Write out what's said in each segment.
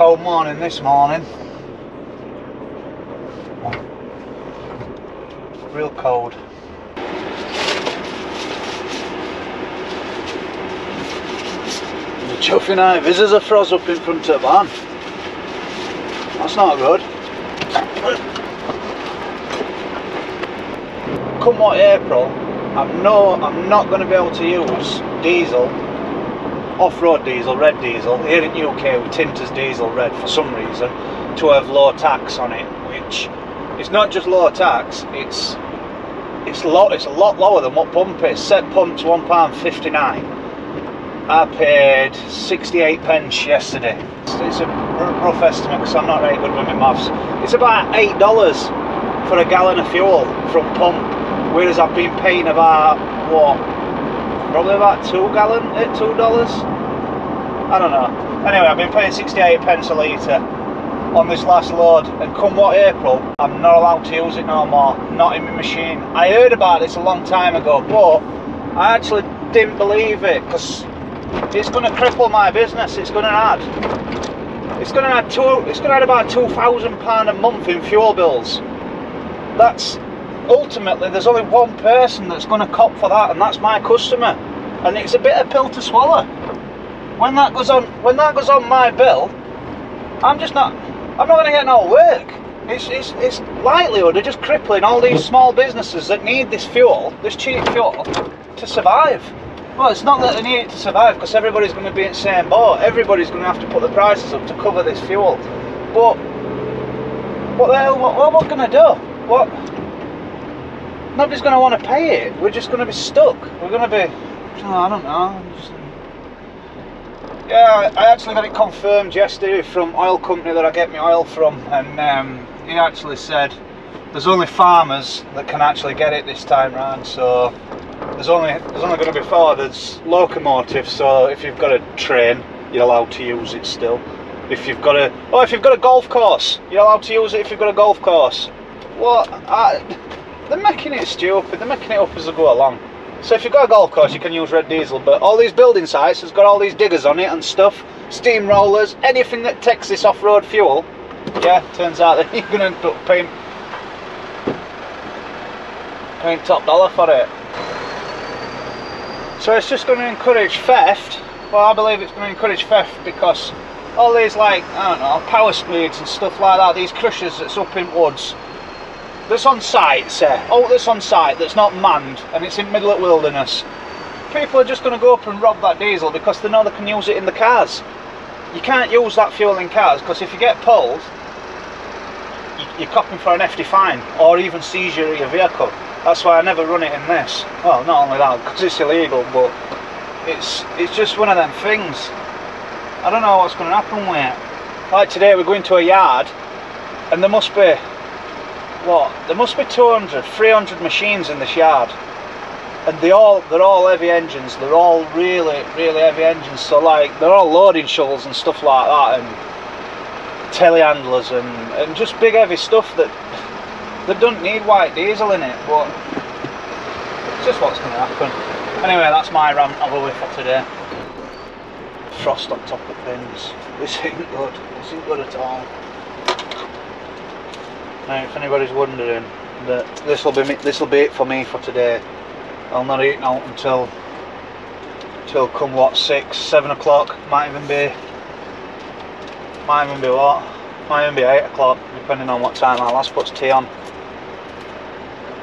A cold morning this morning. Real cold. The chuffing out visitors are froze up in front of the van. That's not good. Come what April, I'm no I'm not gonna be able to use diesel off-road diesel, red diesel, here in the UK we tint as diesel red for some reason to have low tax on it, which it's not just low tax, it's it's a lot it's a lot lower than what pump is. Set pump's one pound fifty nine. I paid 68 pence yesterday. It's a rough estimate because I'm not very good with my maths. It's about eight dollars for a gallon of fuel from pump, whereas I've been paying about what probably about two gallon at two dollars. I don't know. Anyway, I've been paying 68 pence a litre on this last load, and come what April, I'm not allowed to use it no more. Not in my machine. I heard about this a long time ago, but I actually didn't believe it because it's going to cripple my business. It's going to add. It's going to add two. It's going to add about two thousand pound a month in fuel bills. That's ultimately there's only one person that's going to cop for that, and that's my customer. And it's a bit of pill to swallow. When that goes on, when that goes on my bill, I'm just not. I'm not going to get no work. It's, it's, it's likelihood of just crippling all these small businesses that need this fuel, this cheap fuel, to survive. Well, it's not that they need it to survive because everybody's going to be in the same boat. Everybody's going to have to put the prices up to cover this fuel. But what the hell? What, what, what going to do? What? Nobody's going to want to pay it. We're just going to be stuck. We're going to be. Oh, I don't know. Just, yeah, I actually got it confirmed yesterday from oil company that I get my oil from, and um, he actually said there's only farmers that can actually get it this time round. So there's only there's only going to be four. There's locomotives, so if you've got a train, you're allowed to use it still. If you've got a oh, if you've got a golf course, you're allowed to use it. If you've got a golf course, what? I, they're making it stupid. They're making it up as they go along. So if you've got a golf course, you can use red diesel, but all these building sites has got all these diggers on it and stuff, steam rollers, anything that takes this off-road fuel. Yeah, turns out that you're going to end up paying, paying top dollar for it. So it's just going to encourage theft. Well, I believe it's going to encourage theft because all these like, I don't know, power screeds and stuff like that, these crushers that's up in woods, that's on site, say, oh, that's on site, that's not manned, and it's in middle of wilderness. People are just going to go up and rob that diesel because they know they can use it in the cars. You can't use that fuel in cars because if you get pulled, you're copping for an hefty fine or even seizure of your vehicle. That's why I never run it in this. Well, not only that, because it's illegal, but it's it's just one of them things. I don't know what's going to happen with it. Like today, we're going to a yard, and there must be what? There must be 200 300 machines in this yard. And they all they're all heavy engines. They're all really really heavy engines. So like they're all loading shovels and stuff like that and telehandlers and and just big heavy stuff that that don't need white diesel in it but it's just what's going to happen. Anyway that's my rant over with for today. Frost on top of things. This ain't good. This ain't good at all now, if anybody's wondering, that this will be this will be it for me for today. I'll not eat out until till come what six, seven o'clock. Might even be might even be what? Might even be eight o'clock, depending on what time I last puts tea on.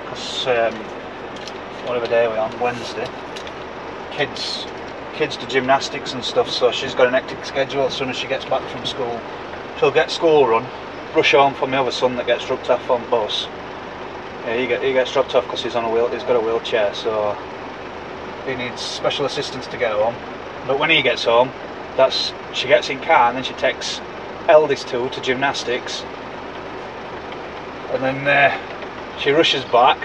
Because um, whatever day we're on, Wednesday. Kids kids do gymnastics and stuff, so she's got an hectic schedule as soon as she gets back from school. She'll get school run rush on for my other son that gets dropped off on bus. Yeah, he, get, he gets dropped off because he's on a wheel, he's got a wheelchair, so he needs special assistance to get home. But when he gets home, that's she gets in car and then she takes eldest two to gymnastics, and then uh, she rushes back,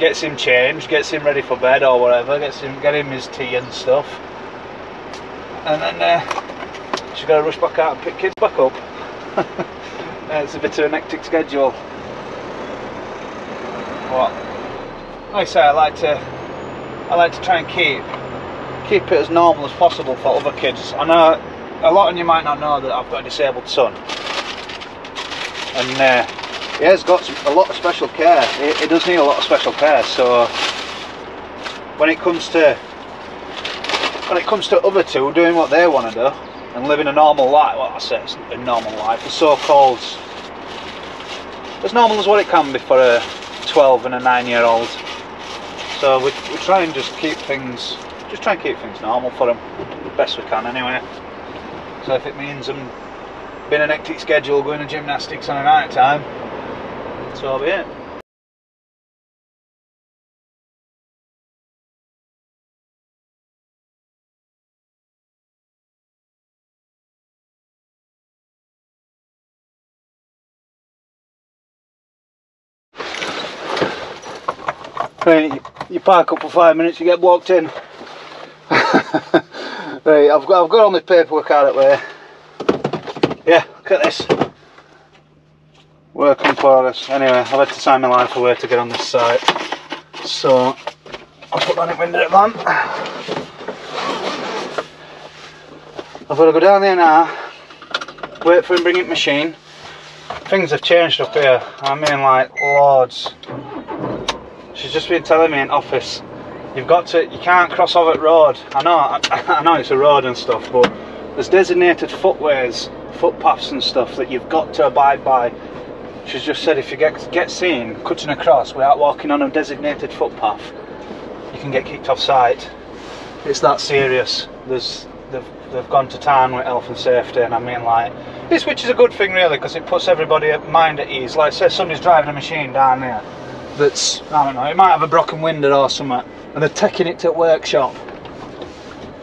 gets him changed, gets him ready for bed or whatever, gets him get him his tea and stuff, and then uh, she's got to rush back out and pick kids back up. Uh, it's a bit of an hectic schedule. What? Like I say, I like to, I like to try and keep, keep it as normal as possible for other kids. I know a lot of you might not know that I've got a disabled son, and uh, he has got some, a lot of special care. He, he does need a lot of special care. So when it comes to when it comes to other two doing what they want to do and living a normal life, well, I say it's a normal life, the so-called as normal as what it can be for a 12 and a 9 year old. So we, we try and just keep things, just try and keep things normal for them, best we can anyway. So if it means them being an hectic schedule, going to gymnastics on a night time, so be it. Right, you, you park up for five minutes, you get walked in. right, I've got I've got all my paperwork out of the way. Yeah, look at this. Work in progress. Anyway, I've had to sign my life away to get on this site. So I'll put that in window at van. I've got to go down there now, wait for him to bring it machine. Things have changed up here. I mean like loads. She's just been telling me in office, you've got to, you can't cross over at road. I know, I, I know it's a road and stuff, but there's designated footways, footpaths and stuff that you've got to abide by. She's just said if you get get seen cutting across without walking on a designated footpath, you can get kicked off site. It's that serious. There's they've, they've gone to town with health and safety, and I mean like this, which is a good thing really, because it puts everybody at mind at ease. Like say somebody's driving a machine down there that's I don't know, it might have a broken window or something, and they're taking it to workshop.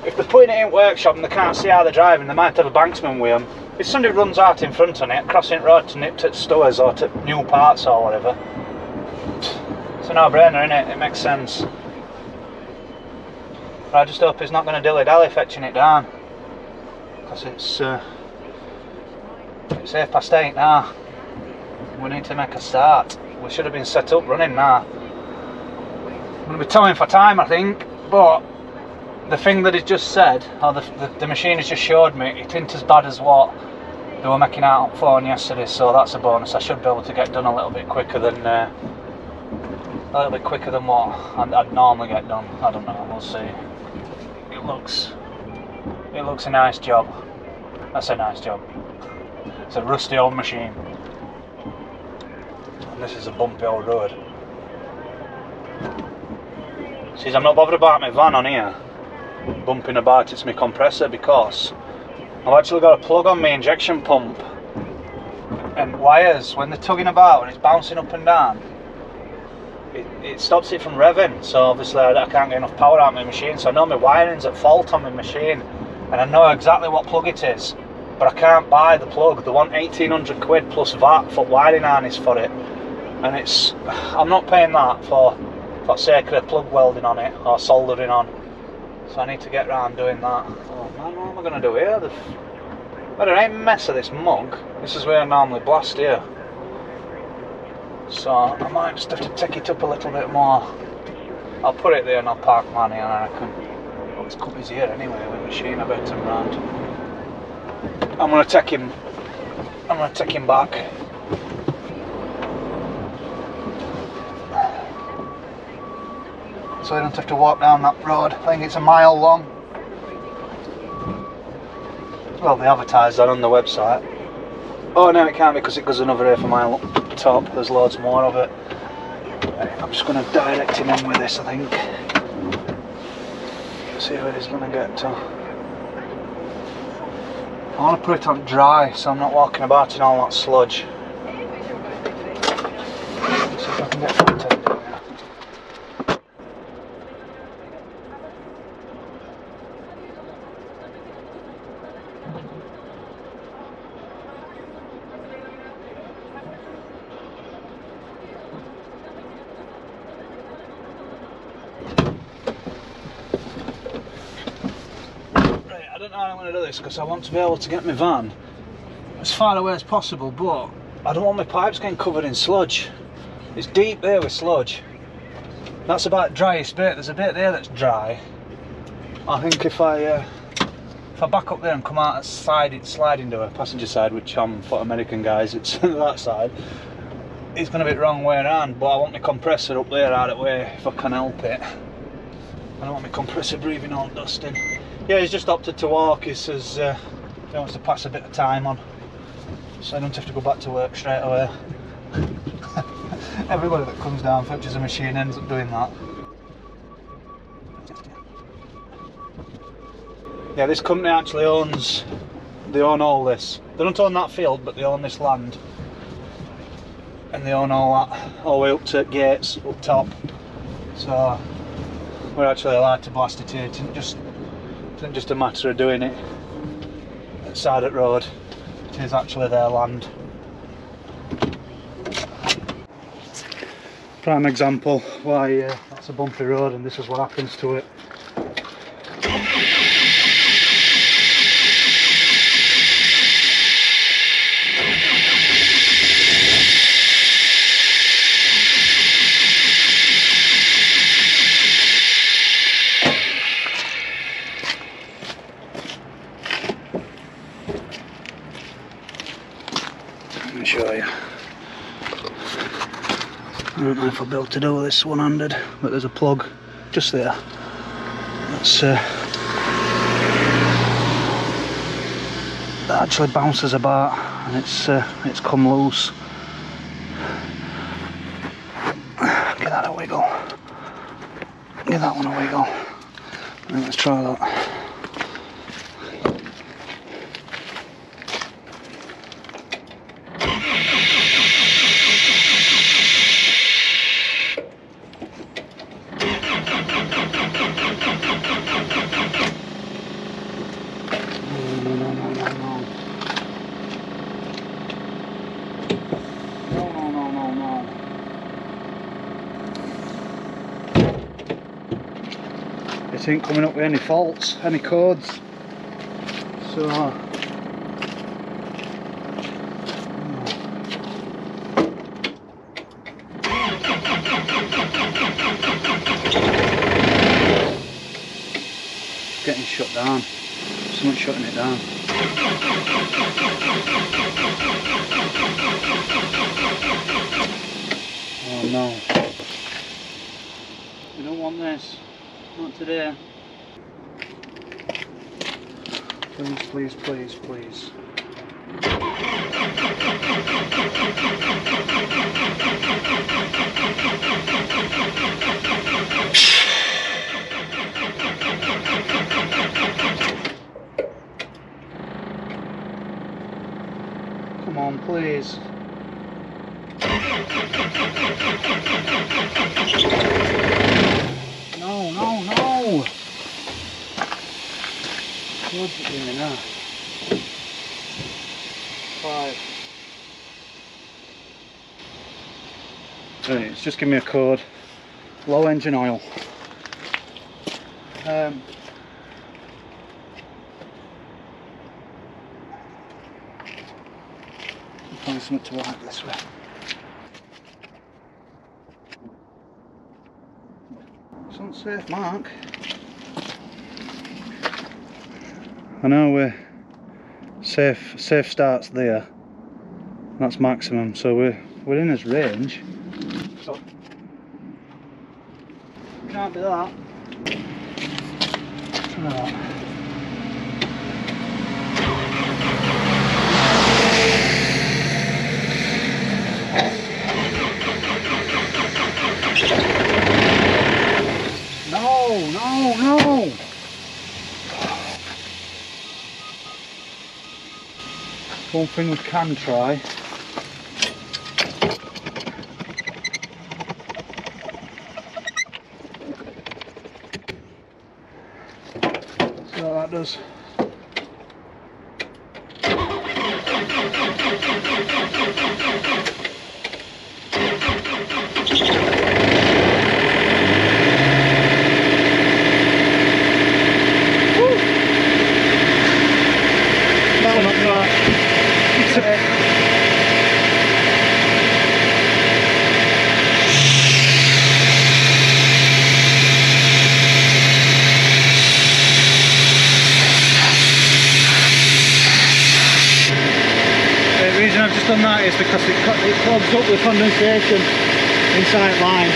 If they're putting it in workshop and they can't see how they're driving, they might have a banksman with them. If somebody runs out in front on it, crossing road to nip to stores or to new parts or whatever, it's a no-brainer, isn't it? It makes sense. But I just hope he's not going to dilly-dally fetching it down. Because it's, uh, it's half past eight now. We need to make a start. We should have been set up running now. To be towing for time, I think, but the thing that it just said, or the, the, the machine has just showed me, it ain't as bad as what they were making out on phone yesterday, so that's a bonus. I should be able to get done a little bit quicker than uh, a little bit quicker than what I'd, I'd normally get done. I don't know. We'll see. It looks it looks a nice job. That's a nice job. It's a rusty old machine. And this is a bumpy old road. See, I'm not bothered about my van on here. Bumping about it's my compressor because I've actually got a plug on my injection pump and wires. When they're tugging about and it's bouncing up and down. It, it stops it from revving. So obviously I, I can't get enough power out of my machine. So I know my wiring's at fault on my machine and I know exactly what plug it is but I can't buy the plug. They want 1800 quid plus VAT for wiring harness for it and it's I'm not paying that for for sake of plug welding on it or soldering on so I need to get around doing that. Oh man, what am I going to do here? The but it ain't mess of this mug. This is where I normally blast here. So I might just have to take it up a little bit more. I'll put it there and I'll park money and I can. Well, it's company's here anyway with the machine. I better turn round. I'm going to take him. I'm going to take him back. So I don't have to walk down that road. I think it's a mile long. Well, they advertise that on the website. Oh no, it can't because it goes another half a mile up top. There's loads more of it. I'm just going to direct him in with this, I think. See where he's going to get to. I want to put it on dry so I'm not walking about in all that sludge. See if I can get this because I want to be able to get my van as far away as possible but I don't want my pipes getting covered in sludge it's deep there with sludge that's about driest bit there's a bit there that's dry I think if I uh, if I back up there and come out at sliding, sliding a passenger side, which I'm for American guys, it's that side, it's going to be the wrong way around, but I want my compressor up there out of the way if I can help it. I don't want my compressor breathing all dust in. Yeah, he's just opted to walk, he says uh, he wants to pass a bit of time on, so I don't have to go back to work straight away. Everybody that comes down, fetches a machine, ends up doing that. Yeah, this company actually owns, they own all this. They don't own that field, but they own this land. And they own all that, all the way up to gates, up top. So, we're actually allowed to blast it here. Just, isn't just a matter of doing it at side road. It is actually their land. Prime example why uh, that's a bumpy road and this is what happens to it. Let me show you. I don't know if I'll be able to do this one-handed, but there's a plug just there. That's uh, that actually bounces about and it's uh, it's come loose. Get that a wiggle. Get that one a wiggle. Let's try that. No, no, no, no, no. No, no, no, no, no. It ain't coming up with any faults, any codes. So. Getting shut down. Someone's shutting it down. Oh no. We don't want this. Not today. Please, please, please, please. Come on, please. No, no, no! Five. Right, it's just give me a code. Low engine oil. Um, find something to wipe this way. It's unsafe mark. I know we're safe safe starts there. That's maximum, so we're we're in his range. So can't. Try that. No, no, no! One thing we can try. So that does. No, not that. just done that is because clogs up with condensation inside line.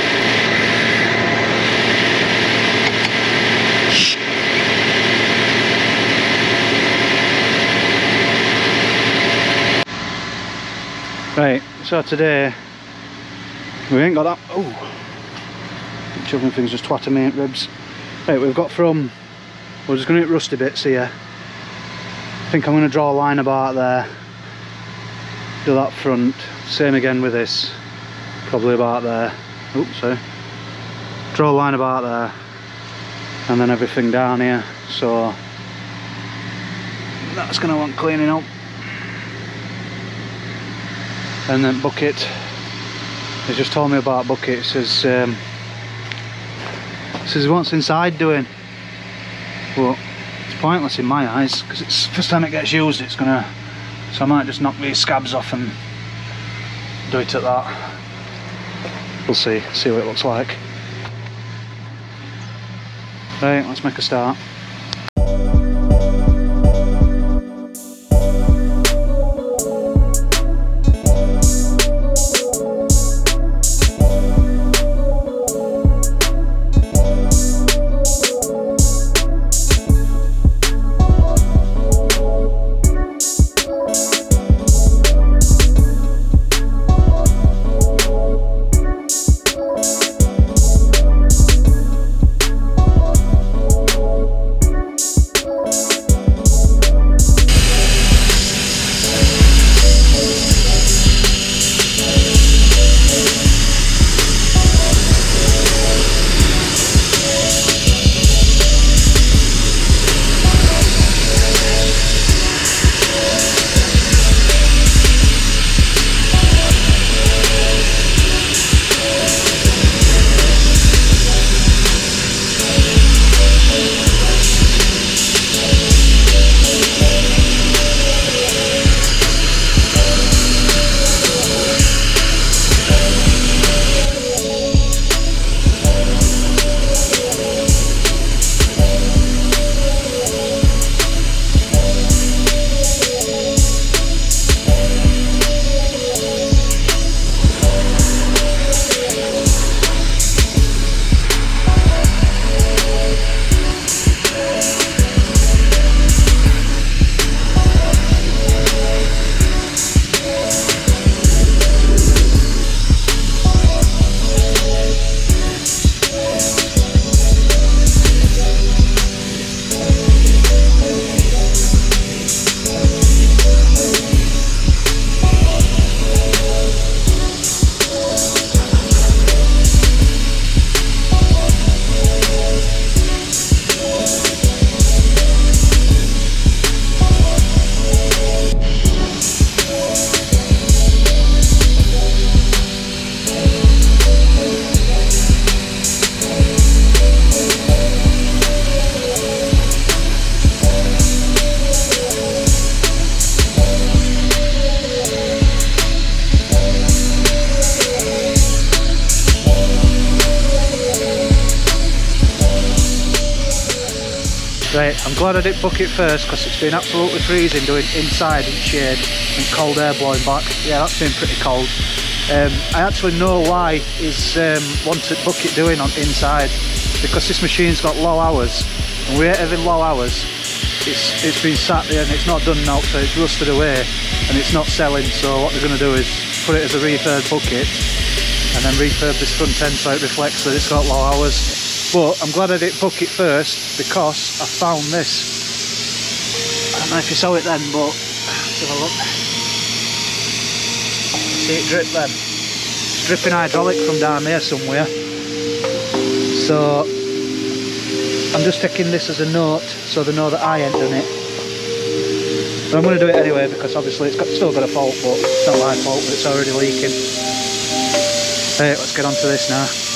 Right, so today we ain't got that. Oh, chugging things just twatting me ribs. Right, we've got from. We're just going to hit rusty bits here. I think I'm going to draw a line about there. Do that front. Same again with this. Probably about there. Oops, sorry. Draw a line about there. And then everything down here. So that's going to want cleaning up and then bucket he just told me about bucket says um, says what's inside doing but it's pointless in my eyes because it's first time it gets used it's gonna so I might just knock these scabs off and do it at that. We'll see see what it looks like. Right let's make a start I'm glad I didn't book it first because it's been absolutely freezing doing inside in shade and cold air blowing back. Yeah, that's been pretty cold. Um, I actually know why he's um, wanted bucket doing on inside because this machine's got low hours and we're having low hours. It's it's been sat there and it's not done now, so it's rusted away and it's not selling. So what they're going to do is put it as a refurb bucket and then refurb this front end so it reflects that it's got low hours but I'm glad I didn't book it first because I found this. I don't know if you saw it then but have a look. See it drip then? It's dripping hydraulic from down there somewhere. So I'm just taking this as a note so they know that I ain't done it. But I'm going to do it anyway because obviously it's got, still got a fault but it's not my fault it's already leaking. Right, let's get on to this now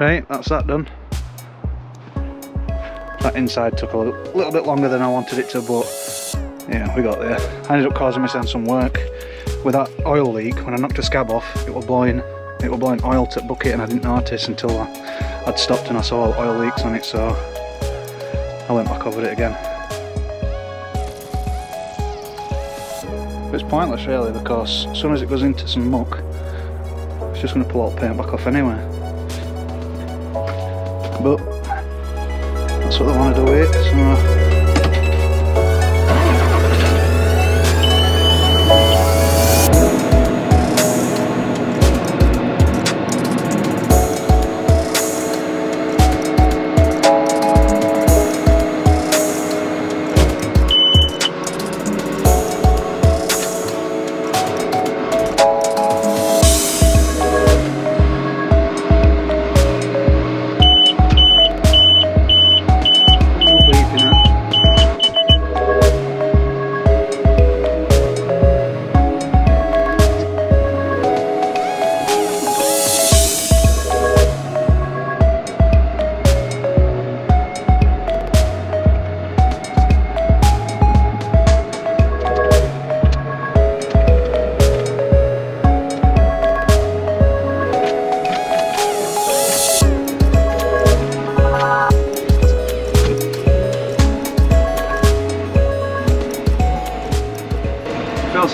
Right, that's that done. That inside took a little, bit longer than I wanted it to, but yeah, we got there. I ended up causing myself some work with that oil leak. When I knocked the scab off, it was blowing, it was blowing oil to the bucket, and I didn't notice until I, I'd stopped and I saw oil leaks on it. So I went back over it again. It's pointless really because as soon as it goes into some muck, it's just going to pull all the paint back off anyway but that's what they wanted to do it so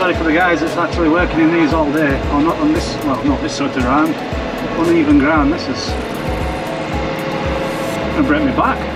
sorry for the guys that's actually working in these all day, or not on this, well not this sort of ground, uneven ground, this is going to break me back.